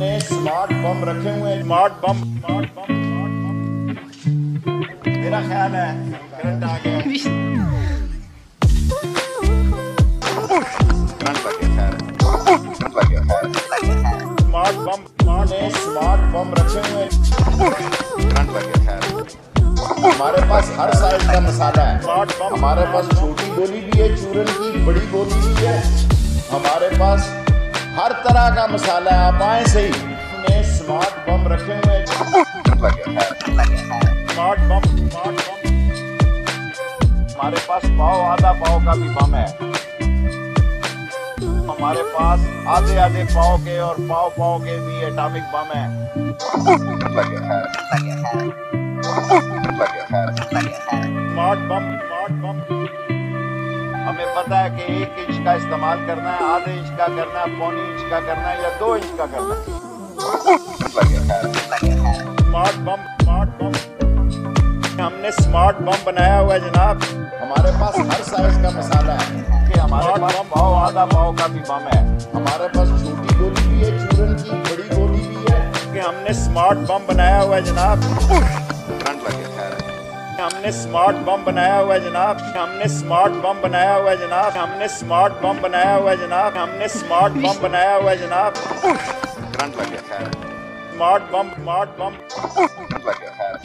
हमने smart bomb रखे हुए हैं। स्मार्ट बम स्मार्ट बम मेरा ख्याल है करंट आ गया। करंट लग गया खैर करंट लग गया खैर smart bomb smart smart bomb रखे हुए करंट लग गया खैर हमारे पास हर साइज़ का मसाला है। स्मार्ट बम हमारे पास छोटी गोली भी है चूरन की बड़ी गोली भी है। हमारे पास हर तरह का मसाला है, आप आए सही। हमने स्मार्ट बम रखे हुए स्मार्ट बम स्मार्ट बम हमारे पास पाव, आधा पाव का भी बम है। हमारे पास आधे आधे पाव के और पाव पाव के भी एटॉमिक बम है। स्मार्ट बम स्मार्ट बम हमें पता है कि एक इंच का इस्तेमाल करना है आधे इंच का करना है पौनी इंच का करना है या दो इंच का करना है। स्मार्ट बम स्मार्ट बम हमने स्मार्ट बम बनाया हुआ है जनाब। हमारे पास हर साइज़ का मसाला है कि हमारे पास पाव आधा पाव का भी बम है। हमारे पास छोटी गोली भी है चूरन की बड़ी गोली भी है। कि हमने स्मार्ट बम बनाया हुआ है जनाब। करंट लगे खैर। हमने स्मार्ट बम बनाया हुआ है जनाब। हमने स्मार्ट बम बनाया हुआ है जनाब। हमने स्मार्ट बम बनाया हुआ है जनाब। हमने स्मार्ट बम बनाया हुआ है जनाब। करंट लग गया खैर। Smart bomb smart bomb current लग गया खैर।